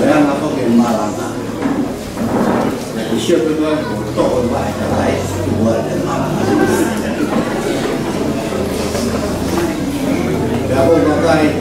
人家拿刀给骂了，你学不多，我到外头来，我人骂了。然后我在。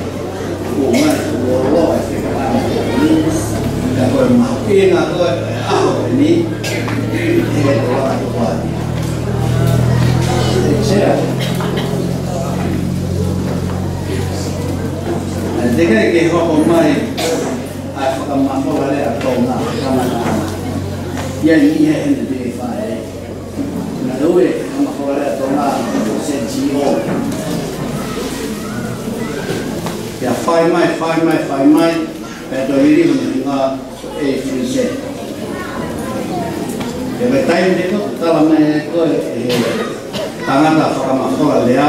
Tangata whakamako lea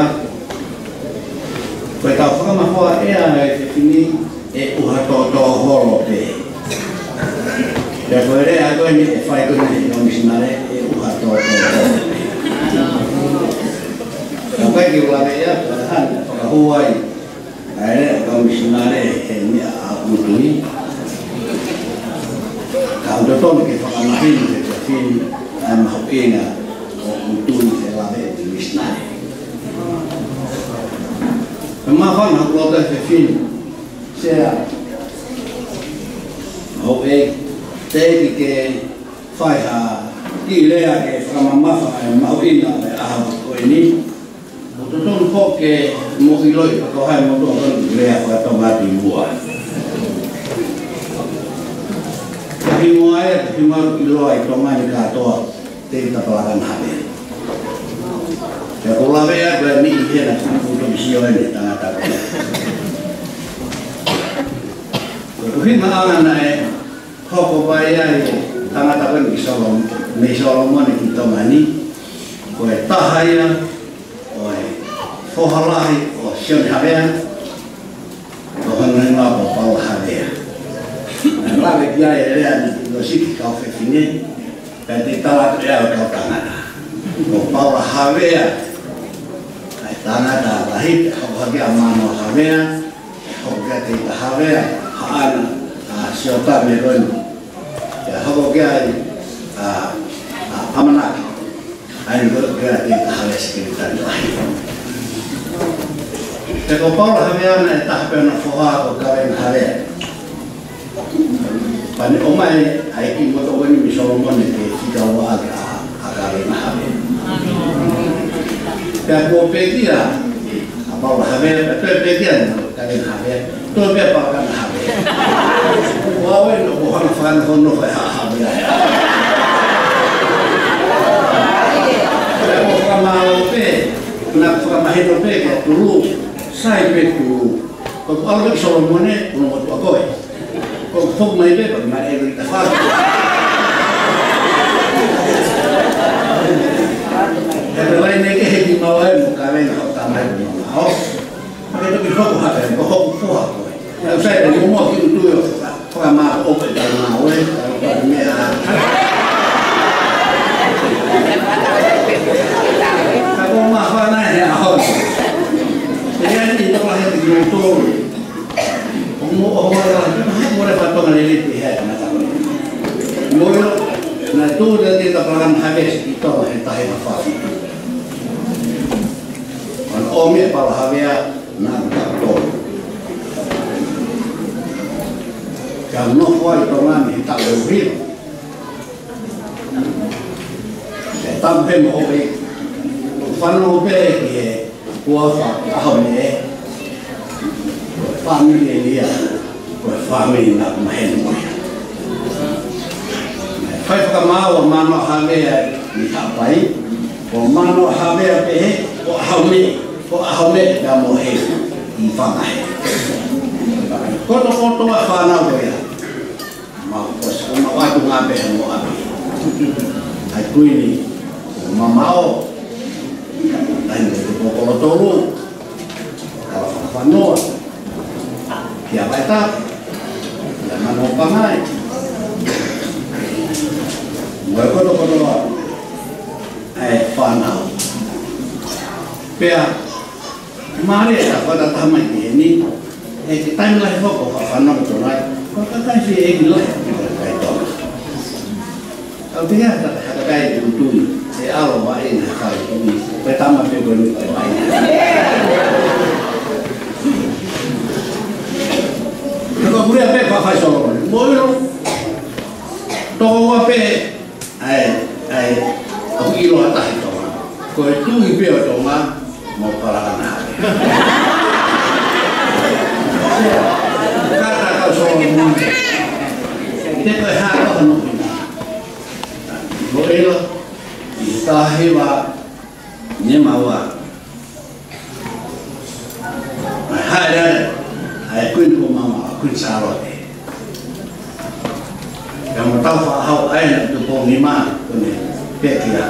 koe tau whakamako ea e te e uha tō tō horo pe. Te koe rea koe ni e whai koe ni o misinare e uha tō tō horo pe. Ka ki ula me ia, ka han, whaka huai, a ere o misinare e ni a. Ka inga o utui te lawe e misinare. Ka mawhana kuota te whini, sea ho e te ki ke whai ha lea ke whakamamafa e mauina e aha ko ni o to tonu po ke mo i loi pa ko hai mo tonu lea wha to mati mua ka hi mua e ka hi mua i loi to mai ka toa te tapalakan Ka kula vea kwa ni i hena ka kuto misio ene tangata kua Kuhin maana na e hoko vai ai tangata wen ki solo me solo mone ki to mani? Ko e tahaia o e fohalahi o sion havea ko hana ngā po na lawe ki ai e rea ni no siki ka ofe fine pe te tala te ea kau havea ai tangata lahi hoko havea mano havea hoko kia te havea ana a siota me roin ya habo ke ai a amana ai go ke ai ta hale sekretar ai te ko paula ha ana ta pe na foha ko ka ven hale pani o mai ai ki mo to wani mi so mo ne ke ki ka te ko pe dia a paula ha ve pe pe dia ka ven hale to pe pa ka hale Wawe no ko hana whana hono whai haha mea hea. Kaya ko whakamao pe, na whakamahino pe ka turu, sai pe turu. Ko ku alu ki solo mone, uno mo tua koe. Ko ku whok mai pe, pa mai e rita whaka. Kaya pe wai ne ke he ki mawa e mo ka wena hau tamai mo hao. Kaya toki whoku haka e, ko hoku fuha koe. Kaya usai e mo mo ki utu e o Wha ma o pe ta ma o e ta me a. Ka ko ma fa na e a ho. E ya ni to la he ki to. O mo o mo la ha mo re pa to na le ti he na ta. Mo yo na tu de ti ta plan ha ve ki to he ta he fa. An o me pa ha ve na ta to. ka no foi to ngani ta le ri e tam pe mo be fa no be ke ko fa me family na Fai whaka māo mano hawea ni hapai, o mano hawea pehe, o haume, o haume na mohe, i whanahe. Kono koto a whanau ea, mau kosa, o mawaku ngā pehe mo api. Ai kui ni, o mamao, ai me te pokolo tolu, kala whanua, kia baita, kia mano pangai, kia mano pangai, pangai Ngoi koto koto wa ai whanau pea mare ta kota tamai ni. E te taimi lai hoko ka whanau to rai ko ka kai si e ki lai ki ka kai to au te hea ta ka kai tu tu e alo wa e na kai ki ni pe pa wa pe ai ai au ilo ata to ko tu i pe to ma mo para na kata kau soal mun te ko ha ko no lo elo tahi wa ni ma wa ha ya ai kun ko mama kun sa ro te yang mo tau fa hau ai na tu ko ni ma ko ni pe kia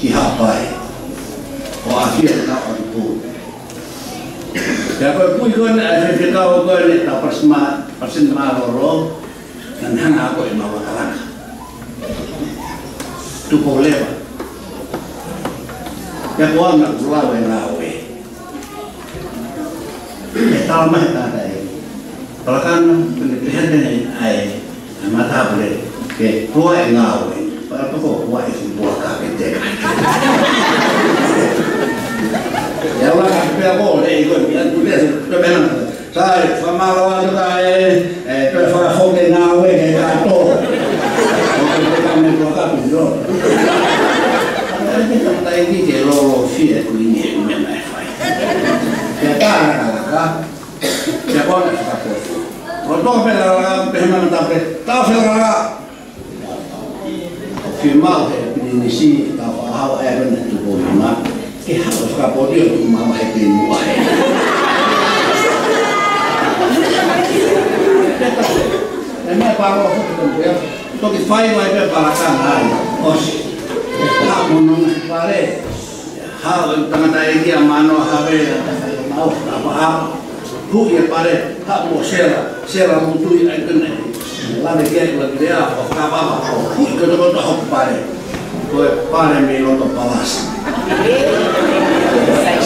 ki ha pai o a kia ta o tu Ya ko pui ko ka ni ta pasma pasin ma ro ro kan hang ako i ma wa kala tu ko leva ya ko na ku la we na we e ta ma ta dai para kan ni te hen ni ai ma ta bole ke ko e nga we para to ko wa e si bo ka ke te ya wa ka pe ko le i ko mi an tu le to be na sai fa ma lo wa ta e e pe fa ho ke nga we ke ka to o ke ka me ko ka pi do tai ni ke lo lo fi e ku ni me mai fai ya ta na ka ka ya ko na ka ko o to pe la la pe ma ta pe ta fe la la fi ma he ni si ta fa ha e na tu ko Και άλλο fra πολύ ότι η μάμα επίμουα. Δεν με πάρω αυτό το κομπιό. Το κεφάλι μου είπε παρακάνα άλλο. Όχι. Άμονο με παρέ. Χάβε τα με τα ίδια μάνο χαβέ. Μα όχι τα πάω. Τούγε παρέ. Χάβω σέρα. Σέρα μου τούγε. Λάμε και έκλα τη διά. Οχτά πάω. Πού και το κοντά έχω πάρε. Το επάρε μιλό το παλάσσι. Beleza?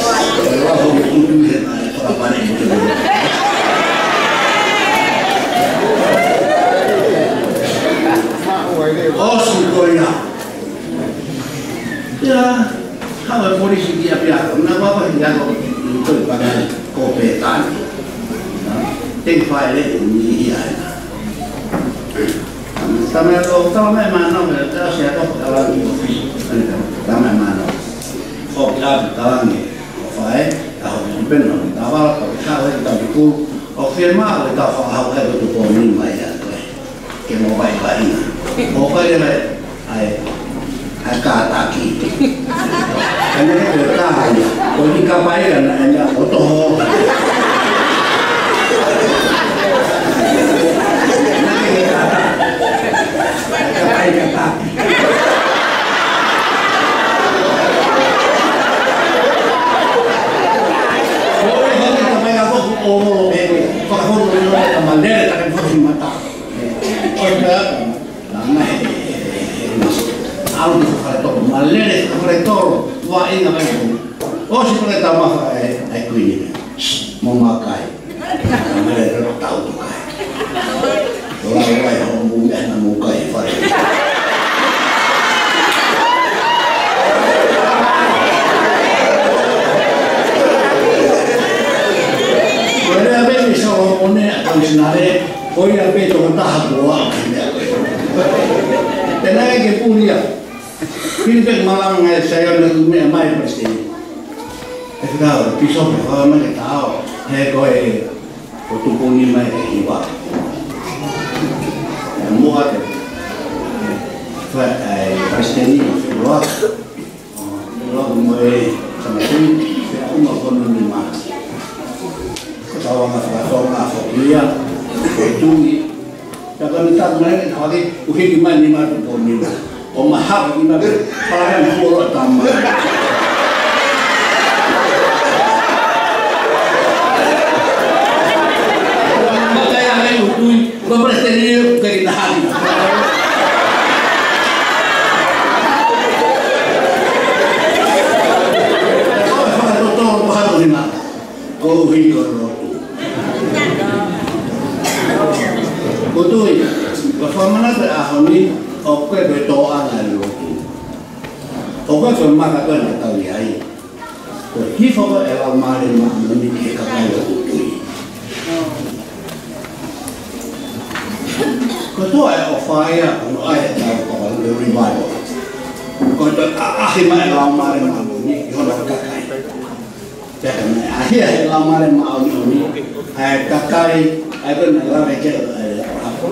เก่าของเขาแค่เปตัวนึ่งไปอะเก็บเอาไว้ไว้อมก็เลยไออากาศตากีอันนี้เกิดกล้าเนี่ยคนที่กล้าไปกันอันนี้โอโตโอ้โห ai kata kita. Kanya kita kaya. Kau ni kapai kan hanya otoh. Kapai kata. o e fa ho no no ta mandere ta kan fo mata o da na na au no fa to malere fa to wa e na mai o si pre ta ma fa e ai qui mo ma kai na mere ro ta u kai ora ora e ho mu na mu kai fa one acondicionare poi ripeto con tahatua e non è che punia quindi per malam ngai saya nak me mai pasti e kau pisau kau mana kita tahu he kau e tu puni mai e hiwa muat fa ai pasti ni luar luar mai sama tu aku mau kono ni mas whakawanga whakatonga whakia, e tūngi. Tā kani tātu mai ni hake, uhiki mai ni matu tō miwa. O mahaka ki mai, pārai ni kōroa tā mai. Kau hôm nay ông honi okwe beto ala yoki okwe to maka to na tau yai to hifo ko ewa mare ma mani ke kaka yo utui ko to ai e o faya ko ai e ta ko e le revival mà to ahi ma ewa mare ma mani yo na kaka ai Jadi, akhirnya lama lama awal ini, cái kai ai ko na la ke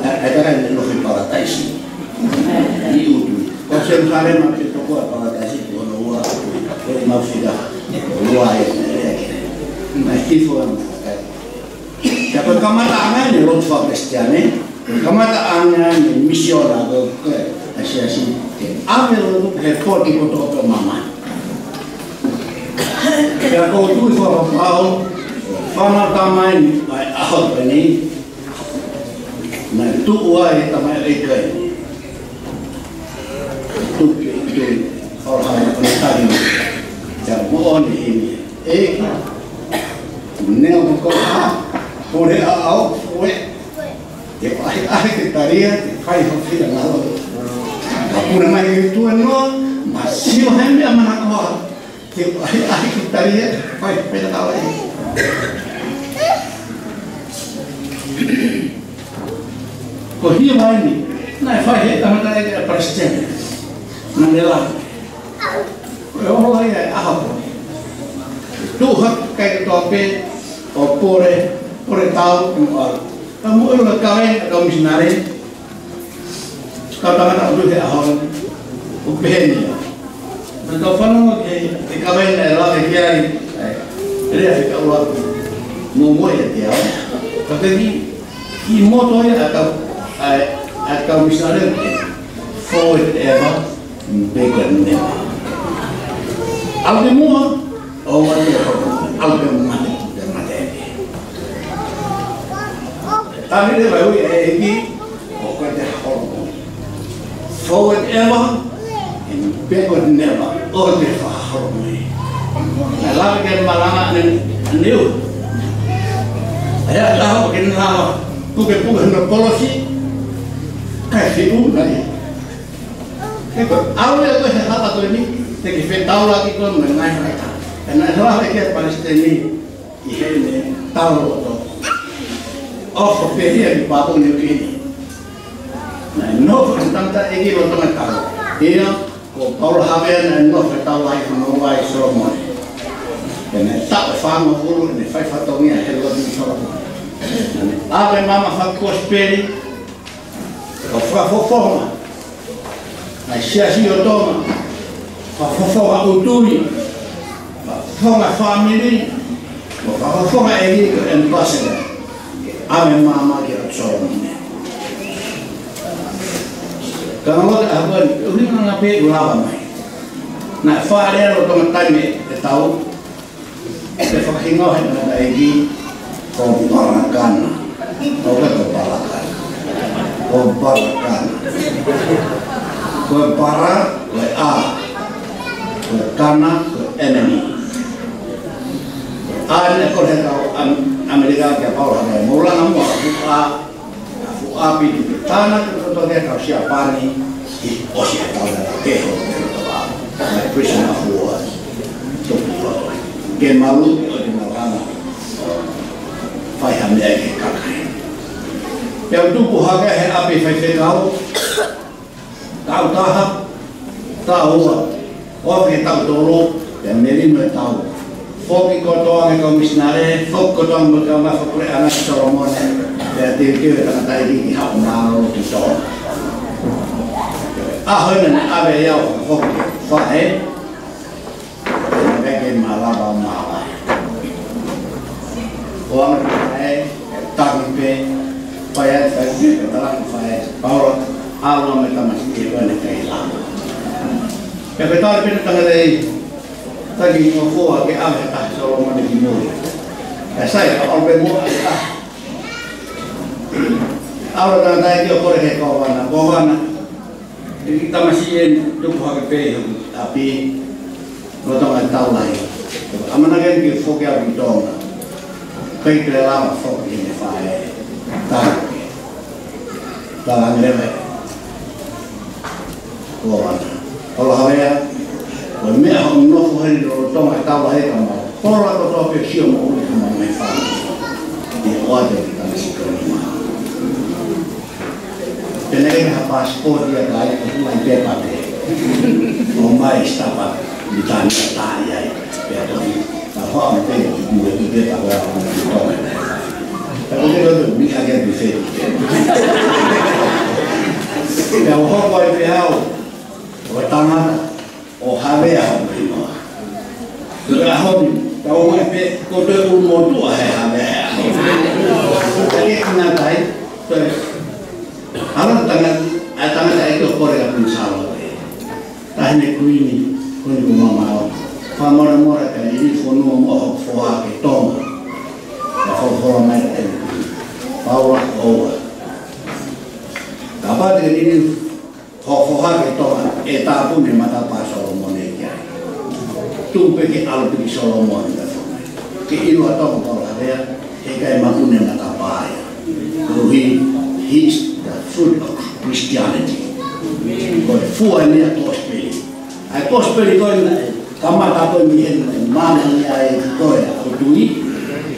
ai ka ai no fi para tai si ni u tu ko se mare ma ke to ko para tai si ko no wa ko ma fi da wa ai ma ki fo Ya, kalau kamu tak aman, ya, lo tuh Kristian, kamata anga ni misiona go asia si ame lo he forti ko to to mama. Ya ko tu fo pao fana tamai ni ai aho ni na tu uai tamai ai kai tu tu or ha ni tadi ya mo on ni e ne ko ha por au fue Dia ai ai ke taria te kai ho fi na lo. Ka pura mai tu no, ma si o hemi a mana ko. Te ai ai ke taria kai pe na ai. Ko hi mai ni, na fai he ta mata e president. Na le la. Ko ho ai ai a ha. Tu ha kai to pe o pore pore tau ko kamu ulu misionari kau tangan tak boleh ahon. Ubehen ya dan kau fano ke di kawin adalah ke kiai. Jadi ada kau ulat mumu ya dia. Tapi di di moto ya atau atau misionari forward ever bigger never Algemua, baru lagi Pokok dia hormon Forward ever backward never. Dia hormon Nah lama kan malama New. Ayah tahu makin lama. Bukan-bukan nak polosi Kasih um lagi Awal itu saya kata ini. Tegi tahu lagi kau mengenai mereka. Karena salah lagi Palestina ini. Ini tahu offre feria di quadro nel piedi. No, tanta egi lo toma caro. Ina ko Paul Haven no feta lai. Ene ta fa no ne fai fatto mia e lo di Solomon. Ave mama fa cosperi. Ko fa fo forma. Ai si asi o toma. Fa fo forma uturi. Fa forma family. Fa forma egi en pasela. Ame mama so Kama wata hapan, uli na ngape ulaba mai. Na fa ale ro to matame e tau. E whakingo he na egi ko parakana. O ka ko parakana. Ko. Ko para, ko a. Ko ko enemy. Ane ko he tau Amerika ke Paula ne mula na mo fu a fu a pi di tana ko to ne ka sia pani i o sia ta da ke ho to ba malu o di marana fai ha me ke ka kai pe kau kau ta ha ta ho o ke ta to ro te meri no ta foki ko to ang ko misnare fok ko to mo ka ma fok re ana solomon ya te ke ta ta di ha ma ro ti to a ho Fågel kotoa, mikä on missä näin, fokko tommut, on mä fokkurin aina Ja tietysti työtä, tai liikin haumaa ollut tuolla. Ahoinen ave jauha fokki, fahe. Ja Tekemään lava maala. Huomenna ei, tarvitsee, pajat, tai fahe, paulot, haluamme tämmöistä kielkoinen teillä. Ja me tarvitsemme tämmöinen mo ne ki mo e sai ka o be mo ta aula ta ta ki o kore he ko wa na ko wa na ki ta mas ien tu ko ke pe tapi lo ta ma ta la amana ke ki fo ke a bi tonga kai ke la fo ki ne fa e ta ta la ne me ko wa ko la ha ya ko me ha no fo he ro to ma ta la he ka ma ko to pe shi mo ni ma me fa ni o de ta si ko ni ma Tene que ha passport ya kai ko mai pe pa te o mai stava di tanta taglia per la fame per due di te pa la come per quello mica che mi fai ya o ho ko pe ha o tanga o have ya o primo la ho ta o mai وهذا دراهم تو في كل الموضوع هذا jadi ngatai harus tangan tangan saya itu kore kan insyaallah tahne kuini kuini mama famora mora kan ini kono mo foa ke tom fo fo mai paula owa dapat ini fo foa ke to eta pun Tumpe alpi Solomon. Ke ilo atong paula ya. Eka makune mata pa ya. Ruhi his fruit of Christianity. Koi fua ni a gospel. Ai gospel koi na kama ta koi mi hen mana ni ai koi a tui.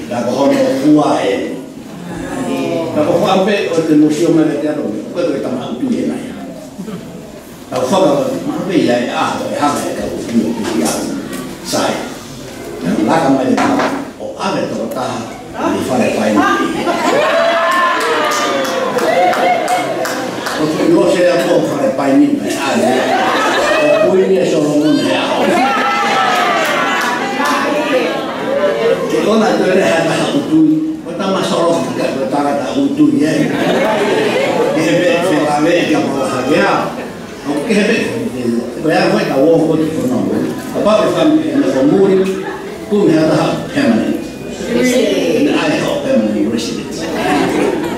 La ko hono fua e. La ko fua pe o te museo me te aro. Ko te tama tu e na ya. La fua ma pe ya a ko ha me ka u tu ki ya. Sai. La ka mai ta o ave. Ni fare fai ni. no se da po fare pai ni ale o pui ni so lo ta utu o be fe la po ha ya o be ko ya Anche quella è la uomo di cognome. La papà fa la comune, come la da permanente. I hope permanent residence.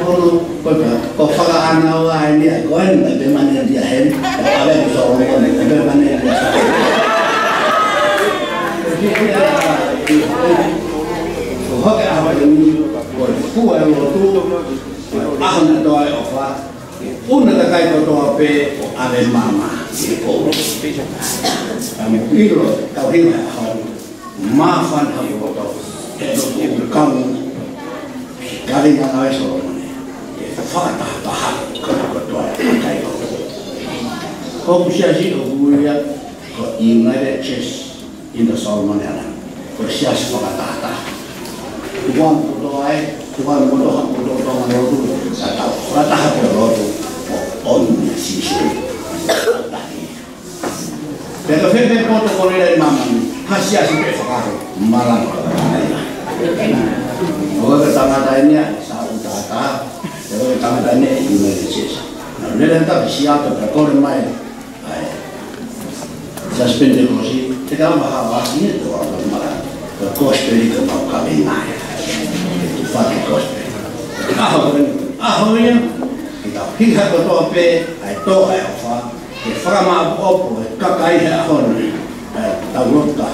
Ono kota kofala ana wa ini aku en tapi mana dia hen ada di sorong kon tapi mana dia sorong. Hok ahwa ini kuat kuat itu ahna doa ofa una da kai ko to pe ave mama. Ko am iro ka ri ha ma fan ha ko to e lo ka kali na ai so whakataha kona kotoa e kai ko. Ko kusiasi o buia ko in the Solomon Island. Ko siasi whakataha. Tuan kotoa e, tuan kotoa kotoa ma rotu, sa tau whakataha ko rotu o on sisi. Pero fepe poto ko rere mama ni, ha siasi pe whakato, malang ko. Oga ka tangata ini ya, sa utata, Pero kami tanya email sis. Nah, ini nanti siapa berkor mai. Suspend così. Itu fakir gospel. Ah, ah, Itapiha ko to pe ai to ai ofa e whakama opo e kaka ihe ahona ai taurota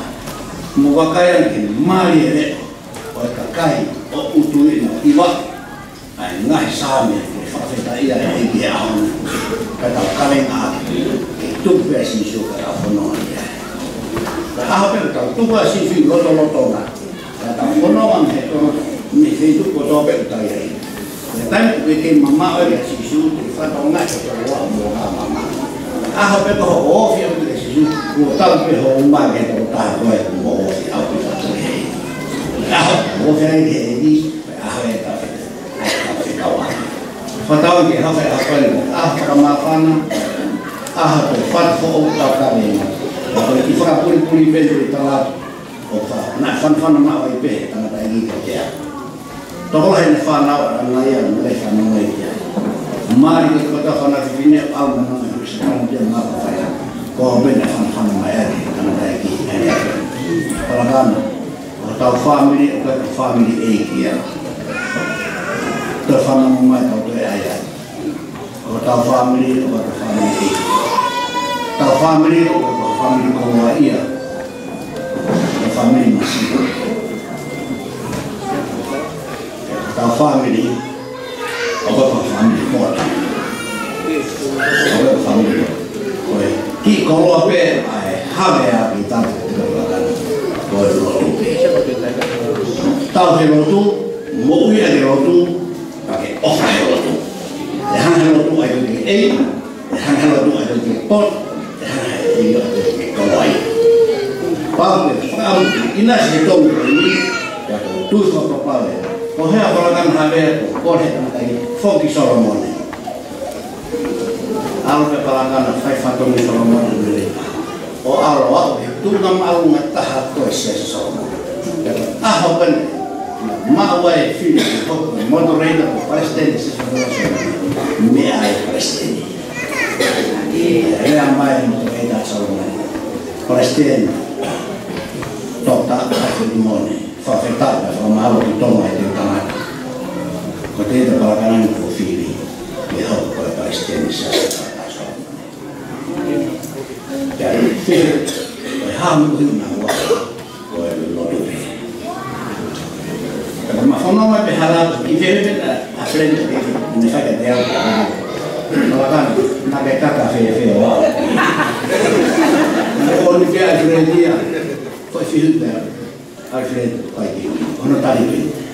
mo wakai anke mari e o e kakai o utu i no iwa ai ngahi sāme e whawhita ia e hiki on. Ahona ka tau kalenga aki e tupe si so ka tau whanoni e ka aho pe tau tupa si si loto loto na ka tau whanoni e tono 但为给妈妈为事情，他当然就我我和妈妈，啊后边个我非要这个事情，我当然和我妈给我带过来，我我是要对他做黑，然后我现在给你，然后也到，哎，到最后啊，我到以后还要管我，啊，这个麻烦呢，啊，我发火我到家里，我会一发不不理不理，到了，我发那翻翻那嘛，我一背，到那大衣给我。to ho hen fa na na ya le ka no me te ma ri te ko ta ho na ti ne a te na ku sa mu ko me na fa fa ma ya ri ka ki ya ya pa la tau na o ta fa mi ni ko ta fa mi ni e ki ya ta fa na mu te ta to O ya ko ta fa mi ni ko ta fa mi ni ta fa mi ni ko ta our family, of our family, God. Of our family, God. He called up here, I have a habitat for the Lord. Tao tu, rotu, mo uya he rotu, pake ofa he rotu. The hand he rotu, I don't think A, the hand he rotu, I don't think pot, the hand he rotu, I don't think Kawai. Pau, pau, ina se tau, ini, ya tau, tu sa propale, Pohjanpalo tämmöinen verkko, kohdetaankin, Fonki Solomonen. Alue palakana, Faifan Tomi Solomonen yli. O aloa, tunnam alue tähän toiseen Solomonen. Ahopen, Maue, Fyli, Hoppen, Motoreita, Palestiinissa Solomonen. Meä ei Palestiini. Rean maailma, ei taas Solomonen. Palestiini. Totta, Ahvenimonen. Fa fetale, ma Kateri departament u fili jħobb kol Palestini s-sassar Yani fil u jħamlu jimna huwa u l-loduri. Ma fonnoma biħalab, jifiri bil-għafrin nifak id-djaw Malakan, ma bekkata fie fie u għal. Għon fie għal-fredija, fuq fil-dar għal-fred għajdi, għonu tal-ibin.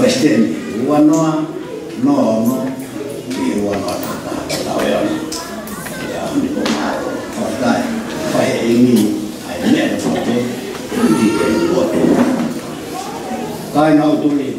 Presiden Wanoa Nono di Wanoa Tawayon ya di Bumaro Fortai Fai ini akhirnya ada foto di Wato Kain Autuli